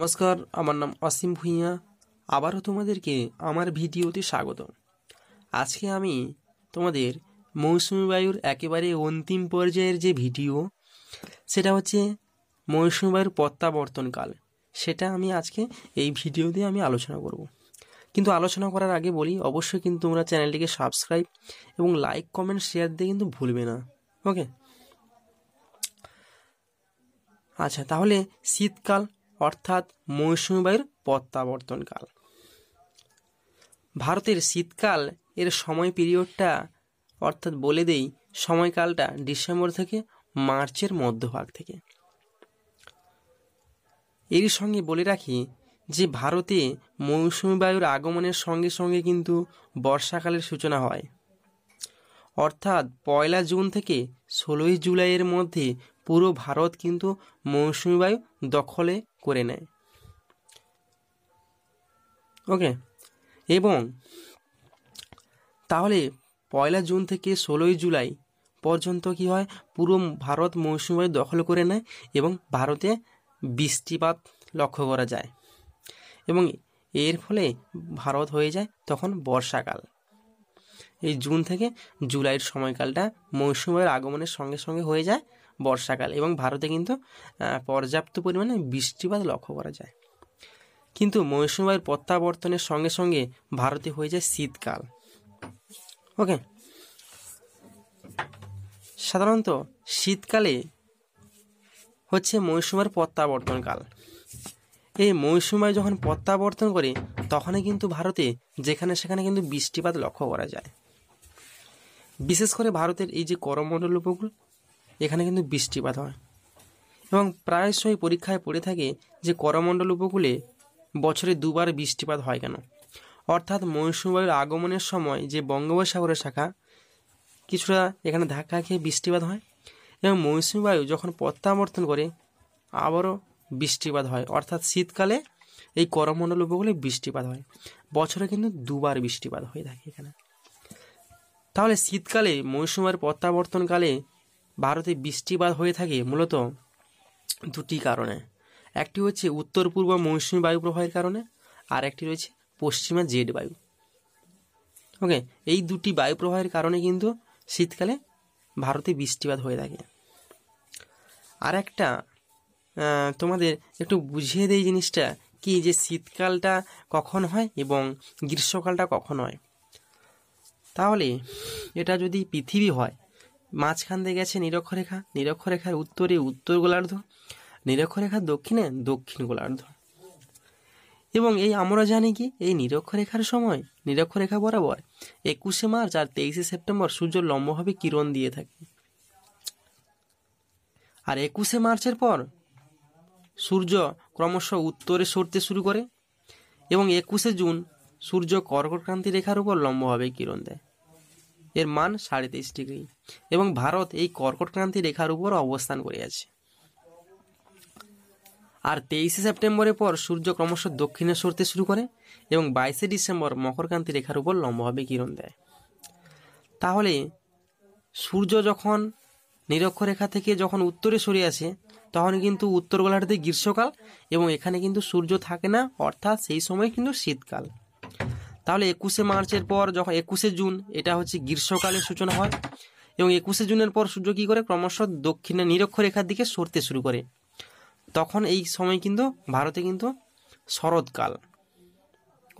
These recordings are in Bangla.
নমস্কার, আমার নাম অসীম ভূঁইয়া। আবারও তোমাদেরকে আমার ভিডিওতে স্বাগত আজকে আমি তোমাদের মৌসুমি বায়ুর একেবারে অন্তিম পর্যায়ের যে ভিডিও, সেটা হচ্ছে মৌসুমি বায়ুর প্রত্যাবর্তনকাল সেটা আমি আজকে এই ভিডিওতে আমি আলোচনা করব। কিন্তু আলোচনা করার আগে বলি, অবশ্যই কিন্তু তোমরা চ্যানেলটিকে সাবস্ক্রাইব এবং লাইক, কমেন্ট, শেয়ার দিয়ে কিন্তু ভুলবে না। ওকে? আচ্ছা তাহলে শীতকাল অর্থাৎ মৌসুমী বায়ুর প্রত্যাবর্তনকাল। ভারতের শীতকাল এর সময় পিরিয়ডটা অর্থাৎ বলে দেই সময়কালটা ডিসেম্বর থেকে মার্চের মধ্যভাগ থেকে। এর সঙ্গে বলে রাখি যে ভারতে মৌসুমী বায়ুর আগমনের সঙ্গে সঙ্গে কিন্তু বর্ষাকালের সূচনা হয়। অর্থাৎ পয়লা জুন থেকে ষোলোই জুলাইয়ের মধ্যে পুরো ভারত কিন্তু মৌসুমি বায়ু দখলে করে নেয়। ওকে এবং তাহলে পয়লা জুন থেকে ষোলোই জুলাই পর্যন্ত কি হয়? পুরো ভারত মৌসুমি বায়ু দখল করে নেয় এবং ভারতে বৃষ্টিপাত লক্ষ্য করা যায়। এবং এর ফলে ভারত হয়ে যায় তখন বর্ষাকাল। এই জুন থেকে জুলাইয়ের সময়কালটা মৌসুমের আগমনের সঙ্গে সঙ্গে হয়ে যায় বর্ষাকাল এবং ভারতে কিন্তু পর্যাপ্ত পরিমাণে বৃষ্টিপাত লক্ষ্য করা যায়। কিন্তু মৌসুমের প্রত্যাবর্তনের সঙ্গে সঙ্গে ভারতে হয়ে যায় শীতকাল। ওকে? সাধারণত শীতকালে হচ্ছে মৌসুমের প্রত্যাবর্তনকাল এই মৌসুমায় যখন প্রত্যাবর্তন করে, তখনই কিন্তু ভারতে যেখানে সেখানে কিন্তু বৃষ্টিপাত লক্ষ্য করা যায়। বিশেষ করে ভারতের এই যে করমণ্ডল উপকূল, এখানে কিন্তু বৃষ্টিপাত হয়। এবং প্রায়শই পরীক্ষায় পড়ে থাকে যে করমণ্ডল উপকূলে বছরে দুবার বৃষ্টিপাত হয় কেন? অর্থাৎ মৌসুমবায়ুর আগমনের সময় যে বঙ্গোপসাগরের শাখা, কিছুটা এখানে ধাক্কা খেয়ে বৃষ্টিপাত হয় এবং মৌসুমী বায়ু যখন প্রত্যাবর্তন করে, আবারও বৃষ্টিপাত হয়। অর্থাৎ শীতকালে এই করমণ্ডল উপকূলে বৃষ্টিপাত হয়। বছরে কিন্তু দুবার বৃষ্টিপাত হয়ে থাকে এখানে। তাহলে শীতকালে, মৌসুমের প্রত্যাবর্তনকালে ভারতে বৃষ্টিপাত হয়ে থাকে মূলত দুটি কারণে। একটি হচ্ছে উত্তর পূর্ব মৌসুমী বায়ু প্রবাহের কারণে, আর একটি রয়েছে পশ্চিমা জেড বায়ু। ওকে, এই দুটি বায়ু প্রবাহের কারণে কিন্তু শীতকালে ভারতে বৃষ্টিপাত হয়ে থাকে। আর একটা তোমাদের একটু বুঝিয়ে দেই জিনিসটা, কি যে শীতকালটা কখন হয় এবং গ্রীষ্মকালটা কখন হয়? তাহলে এটা যদি পৃথিবী হয়, মাঝখান দিয়ে গেছে নিরক্ষরেখা, নিরক্ষরেখার উত্তরে উত্তর গোলার্ধ, নিরক্ষরেখার দক্ষিণে দক্ষিণ গোলার্ধ। এবং এই আমরা জানি কি, এই নিরক্ষরেখার সময়, নিরক্ষরেখা বরাবর একুশে মার্চ আর তেইশে সেপ্টেম্বর সূর্য লম্বভাবে কিরণ দিয়ে থাকে। আর একুশে মার্চের পর সূর্য ক্রমশ উত্তরে সরতে শুরু করে এবং একুশে জুন সূর্য কর্কটক্রান্তি রেখার উপর লম্বভাবে কিরণ দেয়। এর মান সাড়ে তেইশ ডিগ্রি। এবং ভারত এই কর্কটক্রান্তি রেখার উপর অবস্থান করে আছে আর তেইশে সেপ্টেম্বরের পর সূর্য ক্রমশ দক্ষিণে সরতে শুরু করে এবং বাইশে ডিসেম্বর মকরক্রান্তি রেখার উপর লম্বভাবে কিরণ দেয়। তাহলে সূর্য যখন নিরক্ষরেখা থেকে যখন উত্তরে সরে আসে তখন কিন্তু উত্তর গোলার্ধে গ্রীষ্মকাল এবং এখানে কিন্তু সূর্য থাকে না, অর্থাৎ সেই সময় কিন্তু শীতকাল। তাহলে একুশে মার্চের পর যখন একুশে জুন, এটা হচ্ছে গ্রীষ্মকালের সূচনা হয়। এবং একুশে জুনের পর সূর্য কী করে? ক্রমশ দক্ষিণে নিরক্ষরেখার দিকে সরতে শুরু করে। তখন এই সময় কিন্তু, ভারতে কিন্তু শরৎকাল।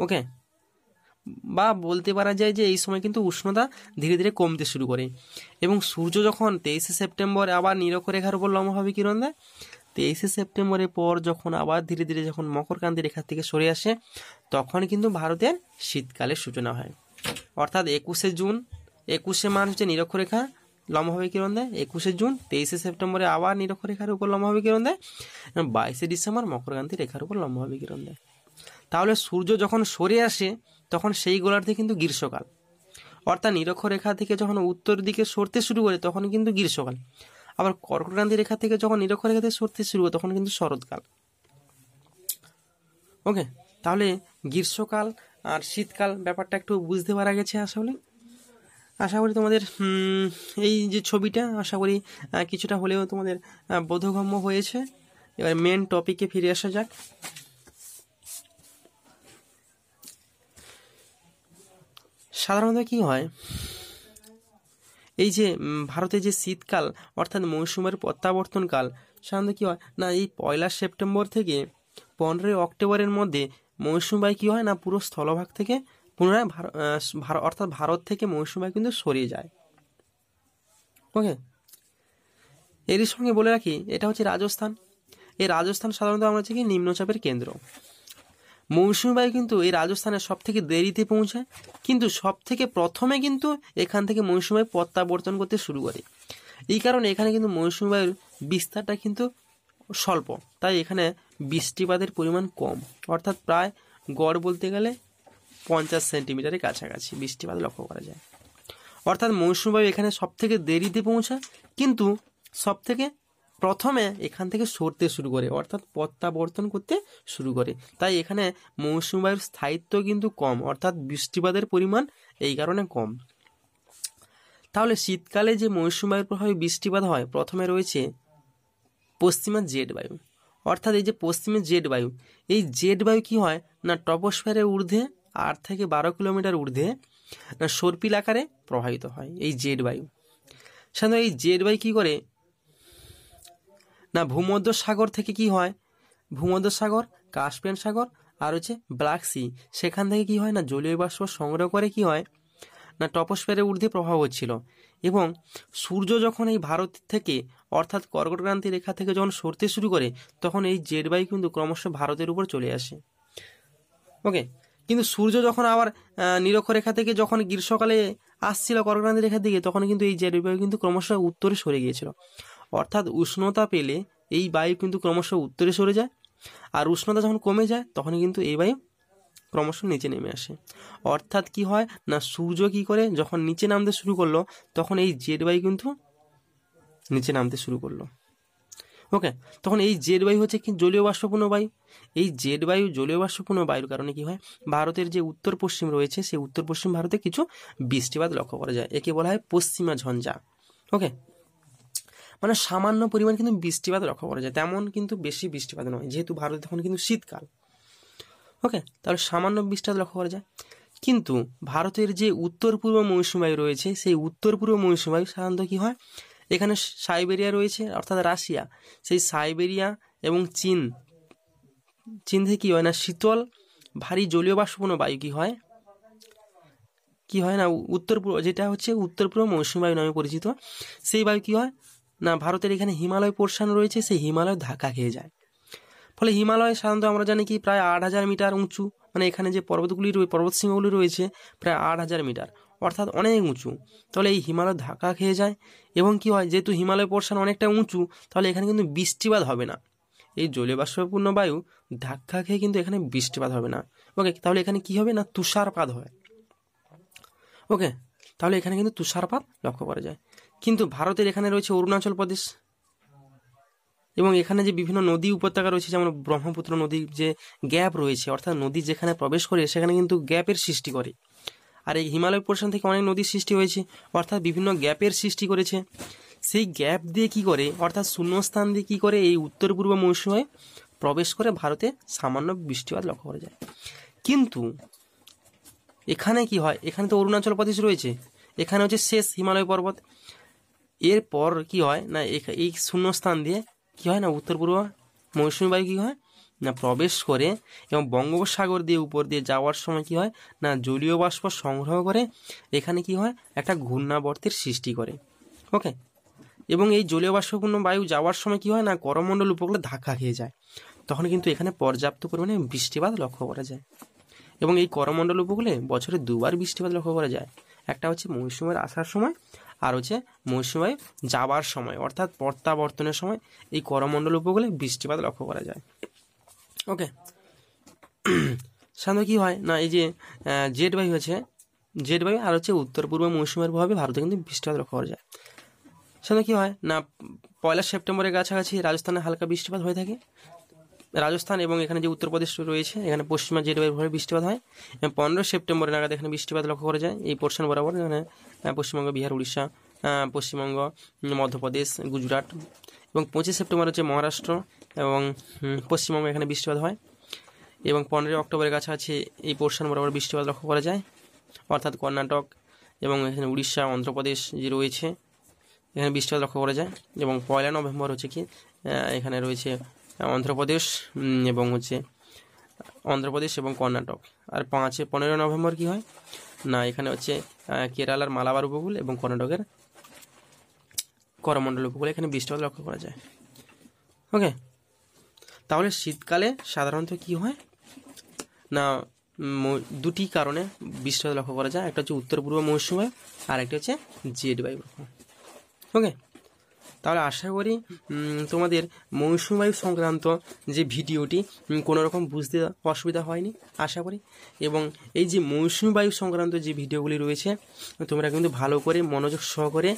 ওকে? বা বলতে পারা যায় যে এই সময় কিন্তু উষ্ণতা ধীরে ধীরে কমতে শুরু করে। এবং সূর্য যখন তেইশে সেপ্টেম্বর আবার নিরক্ষরেখার উপর লম্বভাবে কিরণ দেয় তেইশে সেপ্টেম্বরের পর যখন আবার ধীরে ধীরে যখন মকরকান্তি রেখার থেকে সরে আসে তখন কিন্তু ভারতের শীতকালের সূচনা হয়। অর্থাৎ একুশে জুন, একুশে মার্চ হচ্ছে নিরক্ষরেখা লম্বভাবে কিরণ দেয়, একুশে জুন, তেইশে সেপ্টেম্বরে আবার নিরক্ষরেখার উপর লম্বভাবে কিরণ দেয়, এবং বাইশে ডিসেম্বর মকরকান্তি রেখার উপর লম্বভাবে কিরণ দেয়। তাহলে সূর্য যখন সরে আসে, তখন সেই গোলার্ধে কিন্তু গ্রীষ্মকাল। অর্থাৎ নিরক্ষরেখা থেকে যখন উত্তর দিকে সরতে শুরু করে তখন কিন্তু গ্রীষ্মকাল। আবার কর্কটক্রান্তি রেখা থেকে যখন নিরক্ষর রেখাতে সরতে শুরু হয়, তখন কিন্তু শরৎকাল। ওকে, তাহলে গ্রীষ্মকাল আর শীতকাল ব্যাপারটা একটু বুঝতে পারা গেছে আশা করি? আশা করি তোমাদের এই যে ছবিটা, আশা করি কিছুটা হলেও তোমাদের বোধগম্য হয়েছে। এবার মেন টপিকে ফিরে আসা যাক। সাধারণত কি হয়? এই যে ভারতে যে শীতকাল, অর্থাৎ মৌসুমের প্রত্যাবর্তনকাল, সাধারণত কি হয়? না, এই পয়লা সেপ্টেম্বর থেকে পনেরোই অক্টোবরের মধ্যে মৌসুম বায়ু কি হয় না, পুরো স্থলভাগ থেকে পুনরায় ভারত অর্থাৎ ভারত থেকে মৌসুম বায়ু কিন্তু সরিয়ে যায়। ওকে এরই সঙ্গে বলে রাখি, এটা হচ্ছে রাজস্থান। এই রাজস্থান সাধারণত আমরা হচ্ছে কি, নিম্নচাপের কেন্দ্র। মৌসুমী বায়ু কিন্তু এই রাজস্থানে সব থেকে দেরিতে পৌঁছায়, কিন্তু সব থেকে প্রথমে কিন্তু এখান থেকে মৌসুমী বায়ু প্রত্যাবর্তন করতে শুরু করে। এই কারণে এখানে কিন্তু মৌসুমী বায়ুর বিস্তারটা কিন্তু স্বল্প, তাই এখানে বৃষ্টিপাতের পরিমাণ কম। অর্থাৎ প্রায় গড় বলতে গেলে পঞ্চাশ সেন্টিমিটারের কাছাকাছি বৃষ্টিপাত লক্ষ্য করা যায়। অর্থাৎ মৌসুমী বায়ু এখানে সব থেকে দেরিতে পৌঁছায়, কিন্তু সব থেকে প্রথমে এখান থেকে সরতে শুরু করে, অর্থাৎ প্রত্যাবর্তন করতে শুরু করে। তাই এখানে মৌসুমী বায়ুর স্থায়িত্ব কিন্তু কম, অর্থাৎ বৃষ্টিপাতের পরিমাণ এই কারণে কম। তাহলে শীতকালে যে মৌসুমী বায়ুর প্রভাবে বৃষ্টিপাত হয়, প্রথমে রয়েছে পশ্চিমা জেট বায়ু। অর্থাৎ এই যে পশ্চিমে জেট বায়ু, এই জেট বায়ু কি হয়? না টপোস্ফিয়ারের ঊর্ধ্বে, আট থেকে বারো কিলোমিটার ঊর্ধ্বে, না সর্পিল আকারে প্রবাহিত হয় এই জেট বায়ু। সাধারণত এই জেট বায়ু কী করে? না ভূমধ্য সাগর থেকে কি হয়? ভূমধ্য সাগর কাস্পিয়ান সাগর আর হচ্ছে ব্ল্যাক সি। সেখান থেকে কি হয় না জলীয় বাষ্প সংগ্রহ করে কি হয়? না টপোস্ফিয়ারের ঊর্ধ্বে প্রভাব হচ্ছিল। এবং সূর্য যখন এই ভারত থেকে, অর্থাৎ কর্কটক্রান্তি রেখা থেকে যখন সরতে শুরু করে, তখন এই জেট বায়ু কিন্তু ক্রমশ ভারতের উপর চলে আসে। ওকে, কিন্তু সূর্য যখন আবার নিরক্ষরেখা থেকে যখন গ্রীষ্মকালে আসছিল কর্কটক্রান্তি রেখার দিকে, তখন কিন্তু এই জেট বায়ু কিন্তু ক্রমশ উত্তরে সরে গিয়েছিল। অর্থাৎ উষ্ণতা পেলে এই বায়ু কিন্তু ক্রমশ উত্তরে সরে যায়। আর উষ্ণতা যখন কমে যায় তখন কিন্তু এই বায়ু ক্রমশ নিচে নেমে আসে। অর্থাৎ কি হয় না, সূর্য কি করে, যখন নিচে নামতে শুরু করল, তখন এই জেট বায়ু কিন্তু নিচে নামতে শুরু করল। ওকে তখন এই জেট বায়ু হচ্ছে কি জলীয় বাষ্পপূর্ণ বায়ু। এই জেট বায়ু জলীয় বাষ্পপূর্ণ বায়ুর কারণে কি হয়, ভারতের যে উত্তর পশ্চিম রয়েছে, সেই উত্তর পশ্চিম ভারতে কিছু বৃষ্টিপাত লক্ষ্য করা যায়। একে বলা হয় পশ্চিমা ঝঞ্ঝা। ওকে মানে সামান্য পরিমাণ কিন্তু বৃষ্টিপাত লক্ষ্য করা যায়। তেমন কিন্তু বেশি বৃষ্টিপাত নয়, যেহেতু ভারতে তখন কিন্তু শীতকাল। ওকে তাহলে সামান্য বৃষ্টিপাত লক্ষ্য করা যায়। কিন্তু ভারতের যে উত্তর পূর্ব মৌসুমী বায়ু রয়েছে, সেই উত্তর পূর্ব মৌসুমী বায়ু সাধারণত কী হয়? এখানে সাইবেরিয়া রয়েছে, অর্থাৎ রাশিয়া। সেই সাইবেরিয়া এবং চীন চীন থেকে কী হয় না, শীতল, ভারী জলীয় বাষ্পপূর্ণ বায়ু কী হয়? কি হয় না, উত্তর পূর্ব, যেটা হচ্ছে উত্তর পূর্ব মৌসুমী বায়ু নামে পরিচিত। সেই বায়ু কী হয়? না, ভারতের এখানে হিমালয় পোর্শন রয়েছে, সেই হিমালয় ধাক্কা খেয়ে যায়। ফলে হিমালয় সাধারণত আমরা জানি কি, প্রায় আট হাজার মিটার উঁচু মানে এখানে যে পর্বতগুলি রয়ে, পর্বত শৃঙ্গগুলি রয়েছে, প্রায় আট হাজার মিটার, অর্থাৎ অনেক উঁচু। তাহলে এই হিমালয় ধাক্কা খেয়ে যায়, এবং কি হয়, যেহেতু হিমালয় পোর্শন অনেকটা উঁচু, তাহলে এখানে কিন্তু বৃষ্টিপাত হবে না। এই জলীয় বাষ্পপূর্ণ বায়ু ধাক্কা খেয়ে কিন্তু এখানে বৃষ্টিপাত হবে না। ওকে, তাহলে এখানে কি হবে না, তুষারপাত হয়। ওকে, তাহলে এখানে কিন্তু তুষারপাত লক্ষ্য করা যায়। কিন্তু ভারতের এখানে রয়েছে অরুণাচল প্রদেশ। এবং এখানে যে বিভিন্ন নদী উপত্যকা রয়েছে, যেমন ব্রহ্মপুত্র নদীর যে গ্যাপ রয়েছে, অর্থাৎ নদী যেখানে প্রবেশ করে, সেখানে কিন্তু গ্যাপের সৃষ্টি করে। আর এই হিমালয় পোর্শন থেকে অনেক নদীর সৃষ্টি হয়েছে, অর্থাৎ বিভিন্ন গ্যাপের সৃষ্টি করেছে। সেই গ্যাপ দিয়ে কি করে, অর্থাৎ শূন্যস্থান দিয়ে কি করে এই উত্তর পূর্ব মৌসুমে প্রবেশ করে ভারতে সামান্য বৃষ্টিপাত লক্ষ্য করা যায়। কিন্তু এখানে কি হয়? এখানে তো অরুণাচল প্রদেশ রয়েছে। এখানে হচ্ছে শেষ হিমালয় পর্বত। এরপর কি হয়? না এই শূন্যস্থান দিয়ে কি হয় না, উত্তর পূর্ব মৌসুমী বায়ু কি হয়? না, প্রবেশ করে এবং বঙ্গোপসাগর দিয়ে উপর দিয়ে যাওয়ার সময় কি হয়? না, জলীয় বাষ্প সংগ্রহ করে এখানে কি হয়? একটা ঘূর্ণাবর্তের সৃষ্টি করে। ওকে এবং এই জলীয় বাষ্পপূর্ণ বায়ু যাওয়ার সময় কি হয়? না করমণ্ডল উপকূলে ধাক্কা খেয়ে যায়। তখন কিন্তু এখানে পর্যাপ্ত পরিমাণে বৃষ্টিপাত লক্ষ্য করা যায়। এবং এই করমণ্ডল উপকূলে বছরে দুবার বৃষ্টিপাত লক্ষ্য করা যায়। একটা হচ্ছে মৌসুমের আসার সময় আর হচ্ছে মৌসুমে যাবার সময়, অর্থাৎ প্রত্যাবর্তনের সময় এই করমণ্ডল উপকূলে বৃষ্টিপাত লক্ষ্য করা যায়। ওকে। সাধারণত কী হয়? না, এই যে জেট বায়ু আছে। জেট বায়ু আর হচ্ছে উত্তর পূর্ব মৌসুমের প্রভাবে ভারতে কিন্তু বৃষ্টিপাত লক্ষ্য করা যায়। সাধারণত কী হয়? না, পয়লা সেপ্টেম্বরের কাছাকাছি রাজস্থানে হালকা বৃষ্টিপাত হয়ে থাকে। রাজস্থান এবং এখানে যে উত্তরপ্রদেশ রয়েছে, এখানে পশ্চিমা জেটবায়ুর ভাবে বৃষ্টিপাত হয়। এবং পনেরো সেপ্টেম্বরে নাগাদ এখানে বৃষ্টিপাত লক্ষ্য করা যায়। এই পোর্শন বরাবর এখানে পশ্চিমবঙ্গ, বিহার, উড়িষ্যা পশ্চিমবঙ্গ, মধ্যপ্রদেশ, গুজরাট এবং পঁচিশ সেপ্টেম্বর হচ্ছে মহারাষ্ট্র এবং পশ্চিমবঙ্গ এখানে বৃষ্টিপাত হয় এবং পনেরোই অক্টোবরের কাছাকাছি এই পোর্শন বরাবর বৃষ্টিপাত লক্ষ্য করা যায়। অর্থাৎ কর্ণাটক এবং এখানে উড়িষ্যা, অন্ধ্রপ্রদেশ যে রয়েছে, এখানে বৃষ্টিপাত লক্ষ্য করা যায় এবং পয়লা নভেম্বর হচ্ছে কি এখানে রয়েছে অন্ধ্রপ্রদেশ এবং হচ্ছে অন্ধ্রপ্রদেশ এবং কর্ণাটক। আর পাঁচে পনেরো নভেম্বর কি হয়? না, এখানে হচ্ছে কেরালার মালাবার উপকূল এবং কর্ণাটকের করমণ্ডল উপকূলে। এখানে বৃষ্টিপাত লক্ষ্য করা যায়। ওকে, তাহলে শীতকালে সাধারণত কি হয়? না দুটি কারণে বৃষ্টিপাত লক্ষ্য করা যায়। একটা হচ্ছে উত্তর পূর্ব মৌসুমে, আর একটা হচ্ছে জেড বায়ু ওকে তাহলে আশা করি তোমাদের মৌসুমী বায়ু সংক্রান্ত যে ভিডিওটি কোনো রকম বুঝতে অসুবিধা হয়নি, আশা করি। এবং এই যে মৌসুমী বায়ু সংক্রান্ত যে ভিডিওগুলি রয়েছে, তোমরা কিন্তু ভালো করে মনোযোগ সহকারে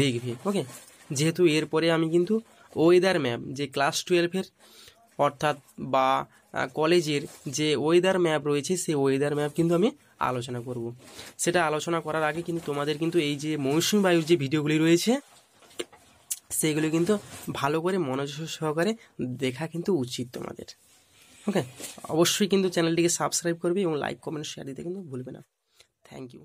দেখবে ওকে যেহেতু এরপরে আমি কিন্তু ওয়েদার ম্যাপ যে ক্লাস টুয়েলভের অর্থাৎ বা কলেজের যে ওয়েদার ম্যাপ রয়েছে, সেই ওয়েদার ম্যাপ কিন্তু আমি আলোচনা করব। সেটা আলোচনা করার আগে কিন্তু তোমাদের কিন্তু এই যে মৌসুমী বায়ুর যে ভিডিওগুলি রয়েছে সেগুলো কিন্তু ভালো করে মনোযোগ সহকারে দেখা কিন্তু উচিত তোমাদের। ওকে অবশ্যই কিন্তু চ্যানেলটিকে সাবস্ক্রাইব করবে এবং লাইক কমেন্ট শেয়ার দিতে কিন্তু ভুলবে না। Thank you